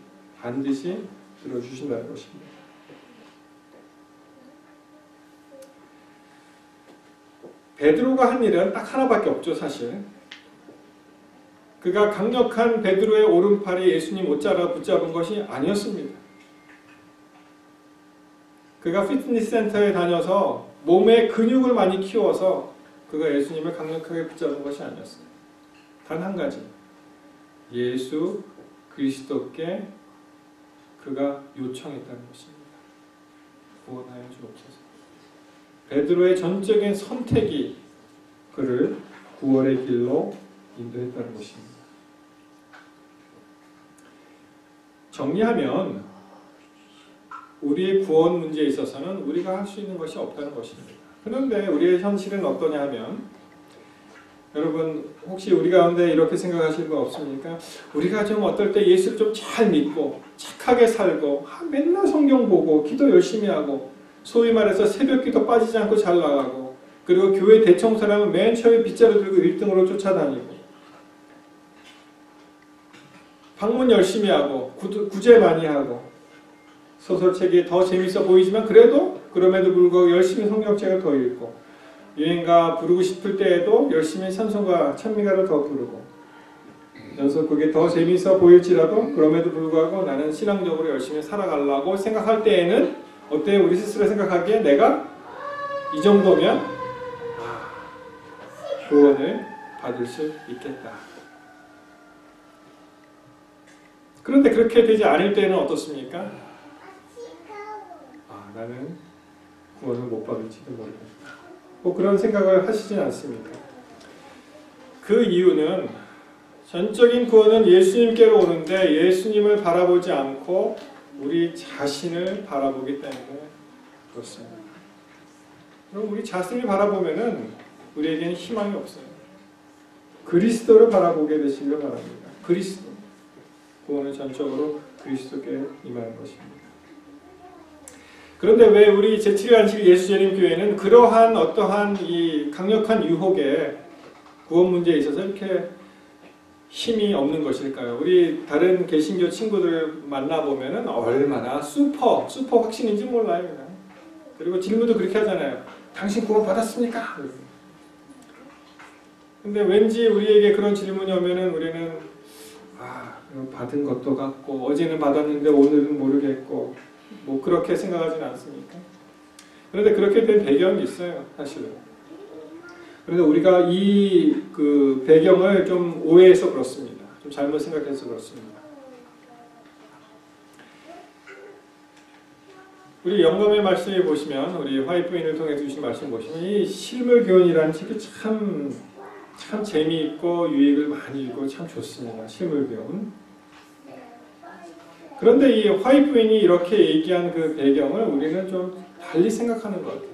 반드시 들어주신다는 것입니다. 베드로가 한 일은 딱 하나밖에 없죠, 사실. 그가 강력한 베드로의 오른팔이 예수님 옷자락 붙잡은 것이 아니었습니다. 그가 피트니스 센터에 다녀서 몸의 근육을 많이 키워서 그가 예수님을 강력하게 붙잡은 것이 아니었어요. 단 한 가지. 예수 그리스도께 그가 요청했다는 것입니다. 구원하여 주옵소서. 베드로의 전적인 선택이 그를 구원의 길로 인도했다는 것입니다. 정리하면 우리의 구원 문제에 있어서는 우리가 할 수 있는 것이 없다는 것입니다. 그런데 우리의 현실은 어떠냐 하면 여러분 혹시 우리 가운데 이렇게 생각하시는 거 없습니까? 우리가 좀 어떨 때 예수를 좀 잘 믿고 착하게 살고 아, 맨날 성경 보고 기도 열심히 하고 소위 말해서 새벽기도 빠지지 않고 잘 나가고 그리고 교회 대청소라면 맨 처음에 빗자루 들고 1등으로 쫓아다니고 방문 열심히 하고 구제 많이 하고 소설책이 더 재밌어 보이지만 그래도 그럼에도 불구하고 열심히 성경책을 더 읽고 유행가 부르고 싶을 때에도 열심히 찬송가 찬미가를 더 부르고 연속극이 더 재밌어 보일지라도 그럼에도 불구하고 나는 신앙적으로 열심히 살아가려고 생각할 때에는 어때요? 우리 스스로 생각하기에 내가 이 정도면 아, 구원을 받을 수 있겠다. 그런데 그렇게 되지 않을 때는 어떻습니까? 아, 나는 구원을 못 받을지도 모르겠다. 뭐 그런 생각을 하시진 않습니까? 그 이유는 전적인 구원은 예수님께로 오는데 예수님을 바라보지 않고 우리 자신을 바라보기 때문에 그렇습니다. 그럼 우리 자신을 바라보면은 우리에게는 희망이 없어요. 그리스도를 바라보게 되시길 바랍니다. 그리스도. 구원은 전적으로 그리스도께 임하는 것입니다. 그런데 왜 우리 제7일 예수재림 교회는 그러한 어떠한 이 강력한 유혹에 구원 문제에 있어서 이렇게 힘이 없는 것일까요? 우리 다른 개신교 친구들 만나보면은 얼마나 슈퍼, 슈퍼 확신인지 몰라요. 그냥. 그리고 질문도 그렇게 하잖아요. 당신 구원 받았습니까? 근데 왠지 우리에게 그런 질문이 오면은 우리는 아, 받은 것도 같고 어제는 받았는데 오늘은 모르겠고 뭐 그렇게 생각하지는 않습니까? 그런데 그렇게 된 배경이 있어요, 사실은. 그런데 우리가 이 그 배경을 좀 오해해서 그렇습니다. 좀 잘못 생각해서 그렇습니다. 우리 영감의 말씀에 보시면 우리 화이트인을 통해 주신 말씀 보시면 이 실물 교훈이라는 책이 참, 참 재미있고 유익을 많이 읽고 참 좋습니다. 실물 교훈. 그런데 이 화이트인이 이렇게 얘기한 그 배경을 우리는 좀 달리 생각하는 것 같아요.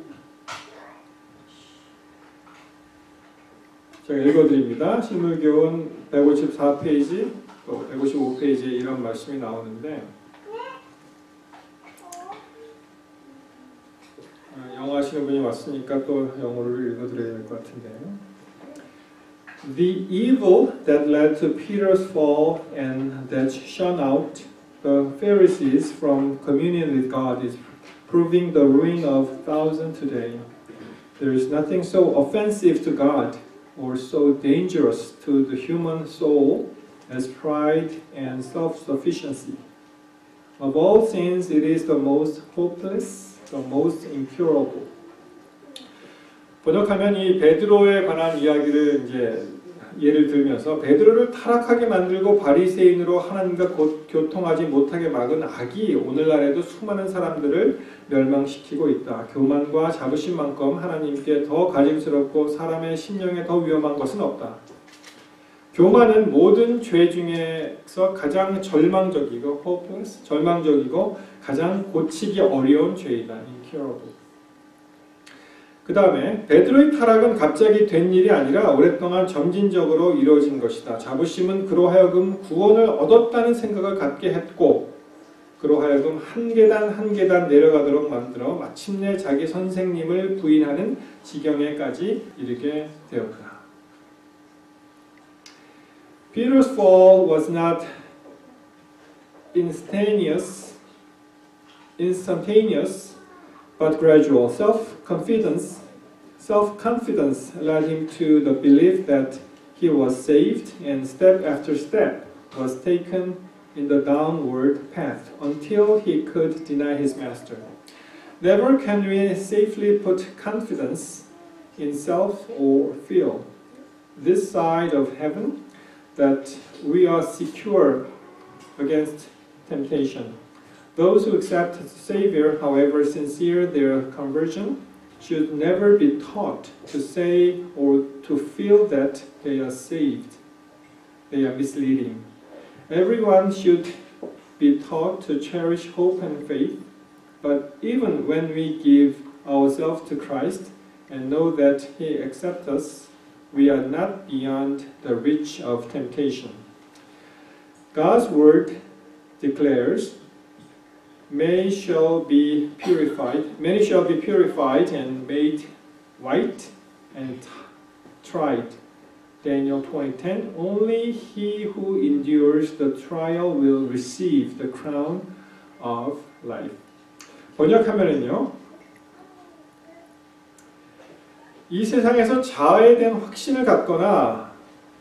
제가 읽어드립니다. 실물교훈 154페이지, 또 155페이지에 이런 말씀이 나오는데 아, 영어 하시는 분이 왔으니까 또 영어를 읽어드려야 될 것 같은데요. The evil that led to Peter's fall and that shone out the Pharisees from communion with God is proving the ruin of thousands today. There is nothing so offensive to God or so dangerous to the human soul as pride and self-sufficiency. Of all sins, it is the most hopeless, the most incurable. 번역하면 이 베드로에 관한 이야기를 이제 예를 들면서 베드로를 타락하게 만들고 바리새인으로 하나님과 곧 교통하지 못하게 막은 악이 오늘날에도 수많은 사람들을 멸망시키고 있다. 교만과 자부심만큼 하나님께 더 가증스럽고 사람의 심령에 더 위험한 것은 없다. 교만은 모든 죄 중에서 가장 절망적이고 hopeless, 절망적이고 가장 고치기 어려운 죄이다. incurable. 그 다음에 베드로의 타락은 갑자기 된 일이 아니라 오랫동안 점진적으로 이루어진 것이다. 자부심은 그로 하여금 구원을 얻었다는 생각을 갖게 했고 그로 하여금 한 계단 한 계단 내려가도록 만들어 마침내 자기 선생님을 부인하는 지경에까지 이르게 되었구나. Peter's fall was not instantaneous, instantaneous, but gradual. Self-confidence, self-confidence led him to the belief that he was saved, and step after step was taken in the downward path until he could deny his master. Never can we safely put confidence in self or feel this side of heaven that we are secure against temptation. Those who accept the Savior, however sincere their conversion, should never be taught to say or to feel that they are saved. They are misleading. Everyone should be taught to cherish hope and faith, but even when we give ourselves to Christ and know that He accepts us, we are not beyond the reach of temptation. God's word declares, "Many shall be purified, many shall be purified and made white and tried." Daniel 20:10 Only he who endures the trial will receive the crown of life. 번역하면은요. 이 세상에서 자아에 대한 확신을 갖거나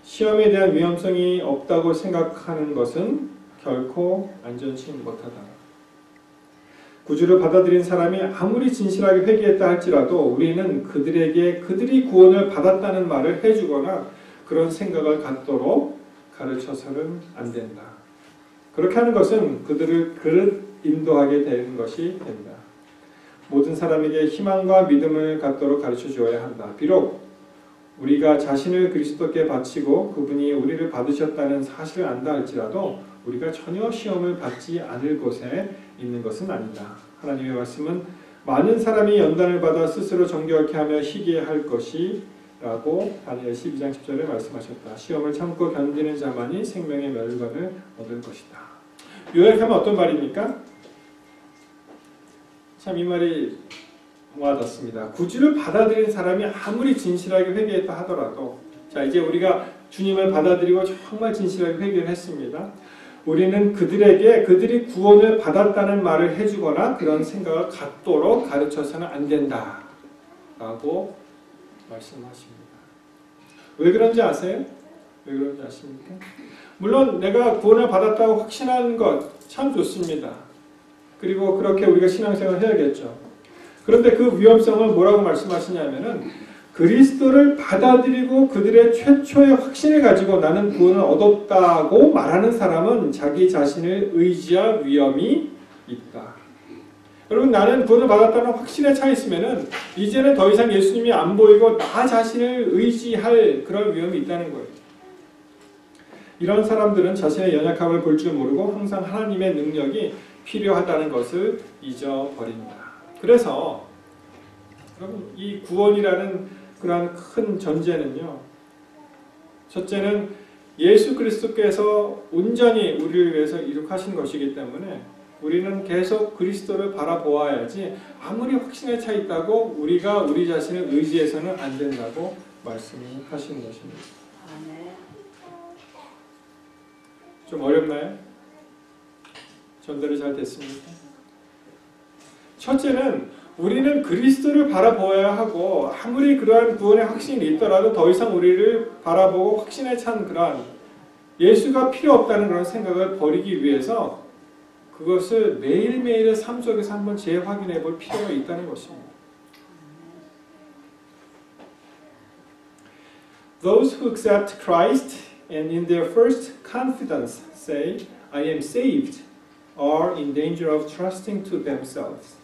시험에 대한 위험성이 없다고 생각하는 것은 결코 안전치 못하다. 구주를 받아들인 사람이 아무리 진실하게 회개했다 할지라도 우리는 그들에게 그들이 구원을 받았다는 말을 해주거나 그런 생각을 갖도록 가르쳐서는 안 된다. 그렇게 하는 것은 그들을 그릇 인도하게 되는 것이 된다. 모든 사람에게 희망과 믿음을 갖도록 가르쳐 주어야 한다. 비록 우리가 자신을 그리스도께 바치고 그분이 우리를 받으셨다는 사실을 안다 할지라도 우리가 전혀 시험을 받지 않을 곳에 있는 것은 아니다. 하나님의 말씀은 많은 사람이 연단을 받아 스스로 정결케 하며 희귀할 것이 라고 다니엘 12장 10절에 말씀하셨다. 시험을 참고 견디는 자만이 생명의 멸관을 얻을 것이다. 요약하면 어떤 말입니까? 참 이 말이 와닿습니다. 구주를 받아들인 사람이 아무리 진실하게 회개했다 하더라도 자 이제 우리가 주님을 받아들이고 정말 진실하게 회개를 했습니다. 우리는 그들에게 그들이 구원을 받았다는 말을 해주거나 그런 생각을 갖도록 가르쳐서는 안 된다 라고 말씀하십니다. 왜 그런지 아세요? 왜 그런지 아십니까? 물론 내가 구원을 받았다고 확신하는 것참 좋습니다. 그리고 그렇게 우리가 신앙생활을 해야겠죠. 그런데 그 위험성을 뭐라고 말씀하시냐면은 그리스도를 받아들이고 그들의 최초의 확신을 가지고 나는 구원을 얻었다고 말하는 사람은 자기 자신을 의지할 위험이 있다. 여러분 나는 구원을 받았다는 확신에 차 있으면은 이제는 더 이상 예수님이 안 보이고 나 자신을 의지할 그런 위험이 있다는 거예요. 이런 사람들은 자신의 연약함을 볼 줄 모르고 항상 하나님의 능력이 필요하다는 것을 잊어버립니다. 그래서 여러분 이 구원이라는 그러한 큰 전제는요. 첫째는 예수 그리스도께서 온전히 우리를 위해서 이룩하신 것이기 때문에 우리는 계속 그리스도를 바라보아야지 아무리 확신에 차 있다고 우리가 우리 자신을 의지해서는 안 된다고 말씀하시는 것입니다. 아멘. 좀 어렵나요? 전달이 잘 됐습니까? 첫째는 우리는 그리스도를 바라보아야 하고 아무리 그러한 구원의 확신이 있더라도 더 이상 우리를 바라보고 확신에 찬 그러한 예수가 필요 없다는 그런 생각을 버리기 위해서 그것을 매일매일의 삶 속에서 한번 재확인해 볼 필요가 있다는 것입니다. Those who accept Christ and in their first confidence say, I am saved, are in danger of trusting to themselves.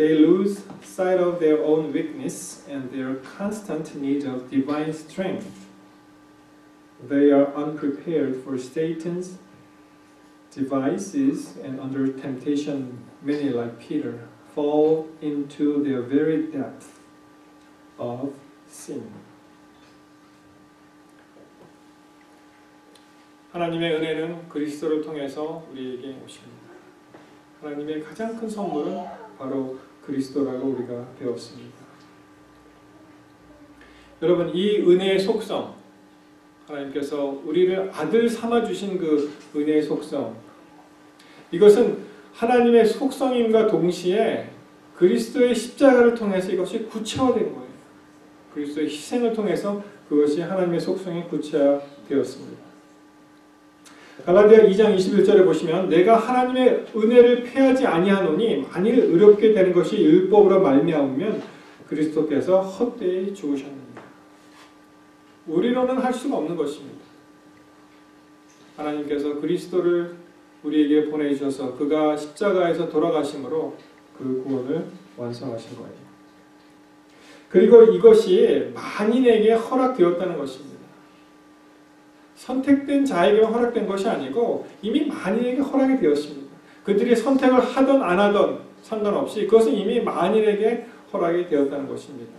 They lose sight of their own weakness and their constant need of divine strength. They are unprepared for Satan's devices and under temptation, many like Peter fall into their very depth of sin. 하나님의 은혜는 그리스도를 통해서 우리에게 오십니다. 하나님의 가장 큰 선물은 바로 그리스도라고 우리가 배웠습니다. 여러분 이 은혜의 속성 하나님께서 우리를 아들 삼아 주신 그 은혜의 속성 이것은 하나님의 속성임과 동시에 그리스도의 십자가를 통해서 이것이 구체화된 거예요. 그리스도의 희생을 통해서 그것이 하나님의 속성이 구체화되었습니다. 갈라디아 2장 21절에 보시면 내가 하나님의 은혜를 패하지 아니하노니 만일 의롭게 되는 것이 율법으로 말미암으면 그리스도께서 헛되이 죽으셨느니라. 우리로는 할 수가 없는 것입니다. 하나님께서 그리스도를 우리에게 보내주셔서 그가 십자가에서 돌아가심으로 그 구원을 완성하신 거예요. 그리고 이것이 만인에게 허락되었다는 것입니다. 선택된 자에게만 허락된 것이 아니고 이미 만인에게 허락이 되었습니다. 그들이 선택을 하던 안 하던 상관없이 그것은 이미 만인에게 허락이 되었다는 것입니다.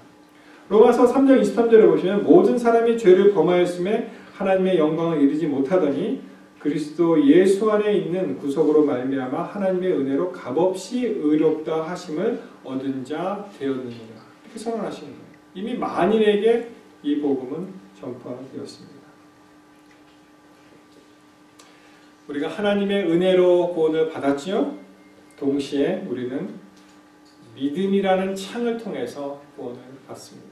로마서 3장 23절에 보시면 모든 사람이 죄를 범하였음에 하나님의 영광을 이루지 못하더니 그리스도 예수 안에 있는 구속으로 말미암아 하나님의 은혜로 값없이 의롭다 하심을 얻은 자 되었느니라. 이렇게 선언하시는 거예요. 이미 만인에게 이 복음은 전파되었습니다. 우리가 하나님의 은혜로 구원을 받았지요. 동시에 우리는 믿음이라는 창을 통해서 구원을 받습니다.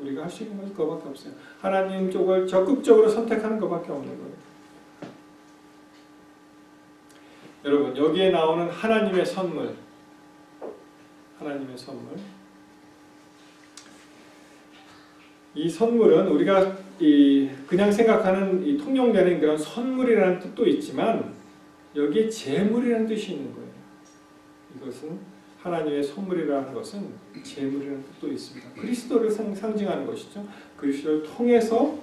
우리가 할 수 있는 것은 그것밖에 없어요. 하나님 쪽을 적극적으로 선택하는 것밖에 없는 거예요. 여러분 여기에 나오는 하나님의 선물, 하나님의 선물. 이 선물은 우리가 이 그냥 생각하는 이 통용되는 그런 선물이라는 뜻도 있지만 여기에 재물이라는 뜻이 있는 거예요. 이것은 하나님의 선물이라는 것은 재물이라는 뜻도 있습니다. 그리스도를 상, 상징하는 것이죠. 그리스도를 통해서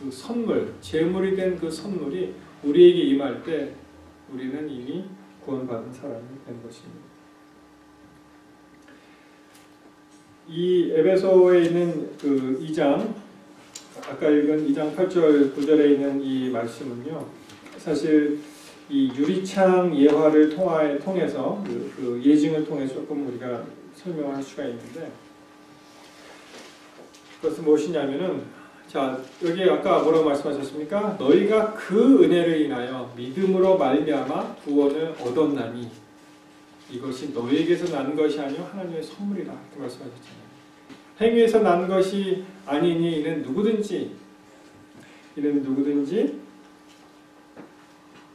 그 선물, 재물이 된 그 선물이 우리에게 임할 때 우리는 이미 구원받은 사람이 된 것입니다. 이 에베소에 있는 그 2장 아까 읽은 2장 8절 9절에 있는 이 말씀은요. 사실 이 유리창 예화를 통하, 통해서 그, 그 예증을 통해 조금 우리가 설명할 수가 있는데 그것은 무엇이냐면은 자 여기 아까 뭐라고 말씀하셨습니까? 너희가 그 은혜를 인하여 믿음으로 말미암아 구원을 얻었나니 이것이 너희에게서 난 것이 아니요 하나님의 선물이다 이렇게 말씀하셨잖아요. 행위에서 난 것이 아니니 이는 누구든지 이는 누구든지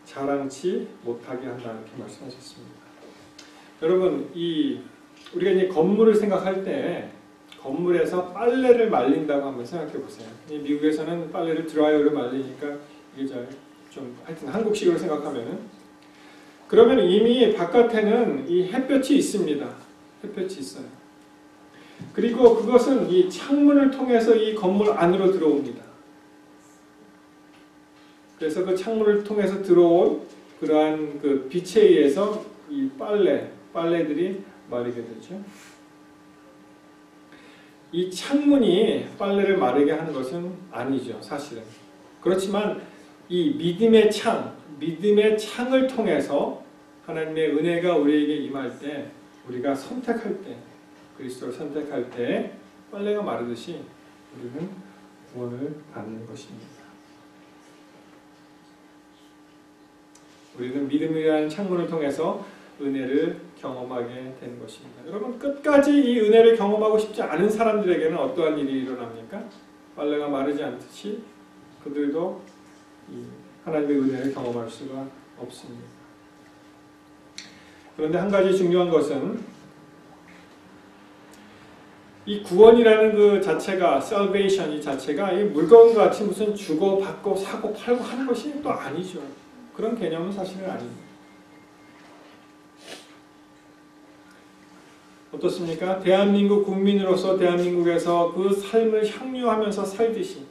자랑치 못하게 한다 이렇게 말씀하셨습니다. 여러분 이 우리가 이제 건물을 생각할 때 건물에서 빨래를 말린다고 한번 생각해 보세요. 이 미국에서는 빨래를 드라이어로 말리니까 이게 잘 좀 하여튼 한국식으로 생각하면은 그러면 이미 바깥에는 이 햇볕이 있습니다. 햇볕이 있어요. 그리고 그것은 이 창문을 통해서 이 건물 안으로 들어옵니다. 그래서 그 창문을 통해서 들어온 그러한 그 빛에 의해서 이 빨래, 빨래들이 마르게 되죠. 이 창문이 빨래를 마르게 하는 것은 아니죠, 사실은. 그렇지만 이 믿음의 창, 믿음의 창을 통해서 하나님의 은혜가 우리에게 임할 때, 우리가 선택할 때, 그리스도를 선택할 때 빨래가 마르듯이 우리는 구원을 받는 것입니다. 우리는 믿음이라는 창문을 통해서 은혜를 경험하게 되는 것입니다. 여러분 끝까지 이 은혜를 경험하고 싶지 않은 사람들에게는 어떠한 일이 일어납니까? 빨래가 마르지 않듯이 그들도 이 하나님의 은혜를 경험할 수가 없습니다. 그런데 한 가지 중요한 것은 이 구원이라는 그 자체가 salvation 이 자체가 이 물건과 같이 무슨 주고 받고 사고 팔고 하는 것이 또 아니죠. 그런 개념은 사실은 아닙니다. 어떻습니까? 대한민국 국민으로서 대한민국에서 그 삶을 향유하면서 살듯이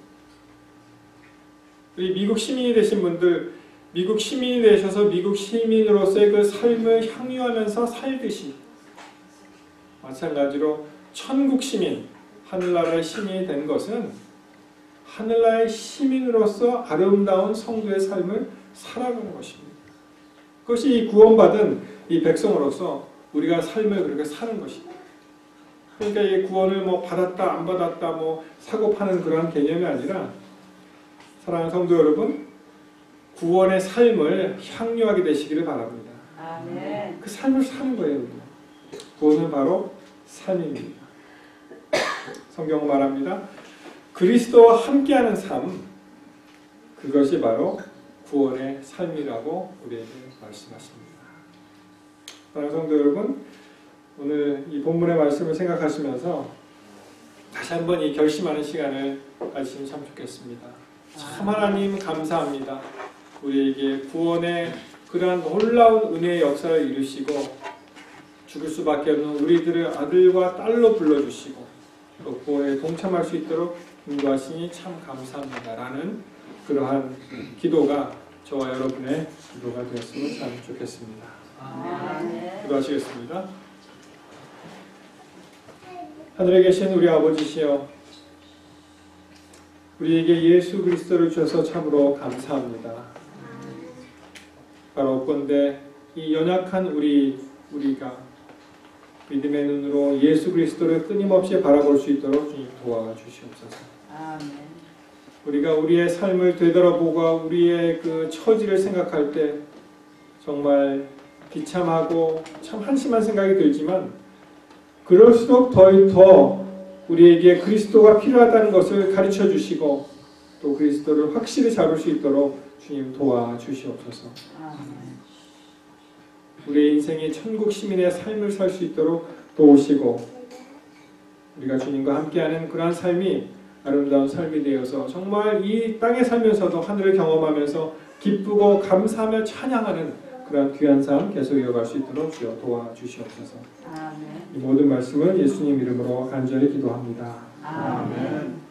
미국 시민이 되신 분들 미국 시민이 되셔서 미국 시민으로서의 그 삶을 향유하면서 살듯이 마찬가지로 천국 시민, 하늘나라의 시민이 된 것은 하늘나라의 시민으로서 아름다운 성도의 삶을 살아가는 것입니다. 그것이 이 구원받은 이 백성으로서 우리가 삶을 그렇게 사는 것입니다. 그러니까 이 구원을 뭐 받았다 안 받았다 뭐 사고 파는 그러한 개념이 아니라 사랑하는 성도 여러분 구원의 삶을 향유하게 되시기를 바랍니다. 아멘. 그 삶을 사는 거예요. 구원은 바로 삶입니다. 성경 말합니다. 그리스도와 함께하는 삶 그것이 바로 구원의 삶이라고 우리에게 말씀하십니다. 사랑하는 성도 여러분 오늘 이 본문의 말씀을 생각하시면서 다시 한번 이 결심하는 시간을 가지시면 참 좋겠습니다. 참 하나님 감사합니다. 우리에게 구원의 그러한 놀라운 은혜의 역사를 이루시고 죽을 수밖에 없는 우리들을 아들과 딸로 불러주시고 또 구원에 동참할 수 있도록 인도하시니 참 감사합니다 라는 그러한 기도가 저와 여러분의 기도가 되었으면 참 좋겠습니다. 기도하시겠습니다. 하늘에 계신 우리 아버지시여 우리에게 예수 그리스도를 주셔서 참으로 감사합니다. 바로 본데 이 연약한 우리 우리가 믿음의 눈으로 예수 그리스도를 끊임없이 바라볼 수 있도록 주님 도와 주시옵소서. 아멘. 우리가 우리의 삶을 되돌아보고 우리의 그 처지를 생각할 때 정말 비참하고 참 한심한 생각이 들지만 그럴수록 더, 더 우리에게 그리스도가 필요하다는 것을 가르쳐 주시고 또 그리스도를 확실히 잡을 수 있도록 주님 도와주시옵소서. 우리의 인생이 천국 시민의 삶을 살 수 있도록 도우시고 우리가 주님과 함께하는 그러한 삶이 아름다운 삶이 되어서 정말 이 땅에 살면서도 하늘을 경험하면서 기쁘고 감사하며 찬양하는 그러한 귀한 삶 계속 이어갈 수 있도록 주여 도와주시옵소서. 아멘. 이 모든 말씀을 예수님 이름으로 간절히 기도합니다. 아멘.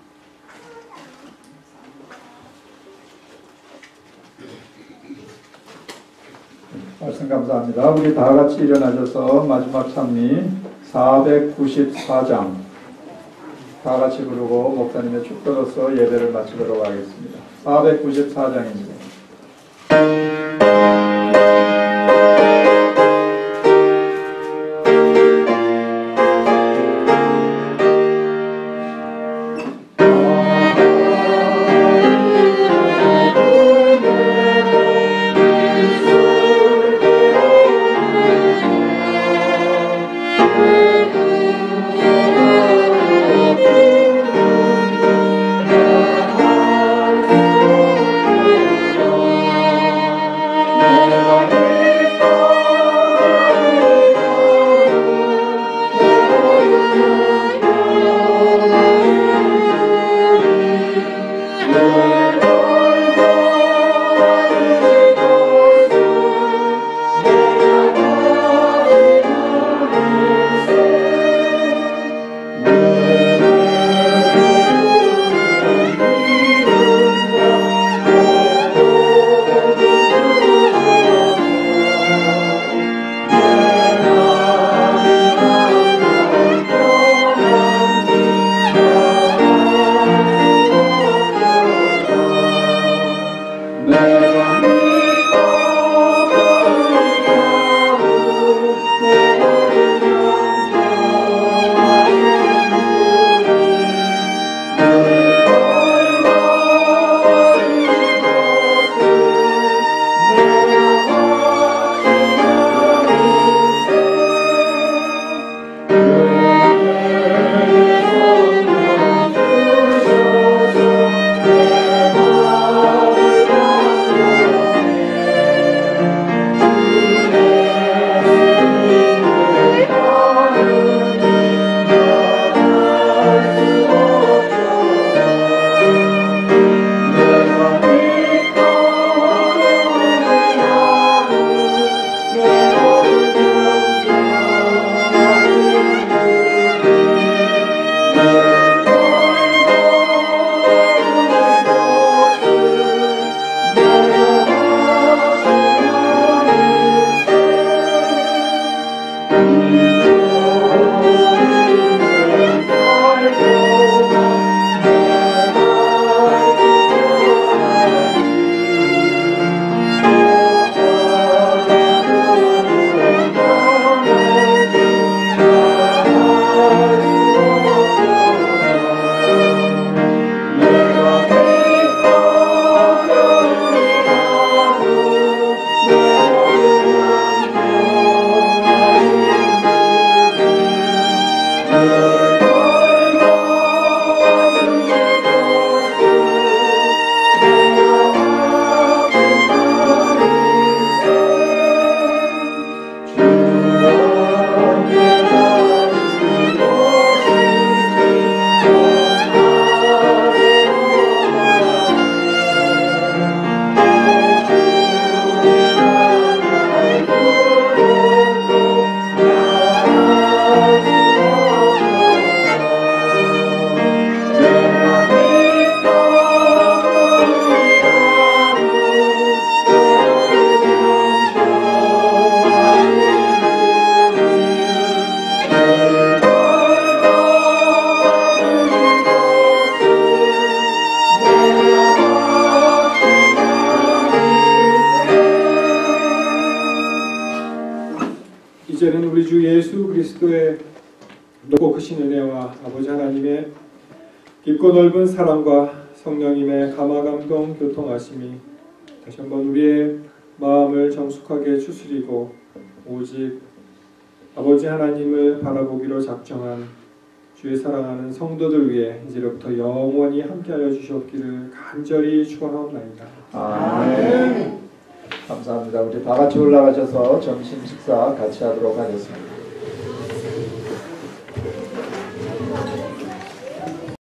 말씀 감사합니다. 우리 다 같이 일어나셔서 마지막 찬미 494장 다 같이 부르고 목사님의 축도로서 예배를 마치도록 하겠습니다. 494장입니다.